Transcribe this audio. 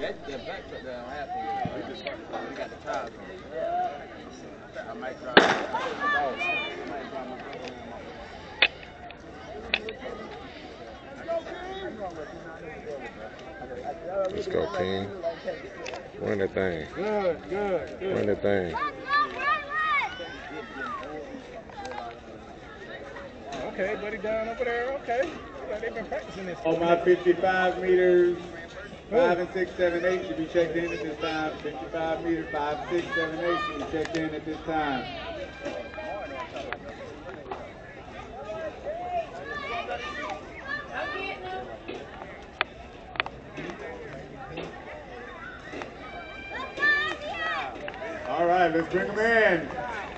That, that back truck doesn't happen. You know, we got the tires on it. I might drive. I might drive my Let's go, King. Run that thing. Good, good, good. Run that thing. Okay, buddy down over there. Okay. Yeah, they've been practicing this. On my 55 meters, 5 and 6, 7, 8 should be checked in at this time. 55 meters, 5, 6, 7, 8 should be checked in at this time. All right, let's bring them in.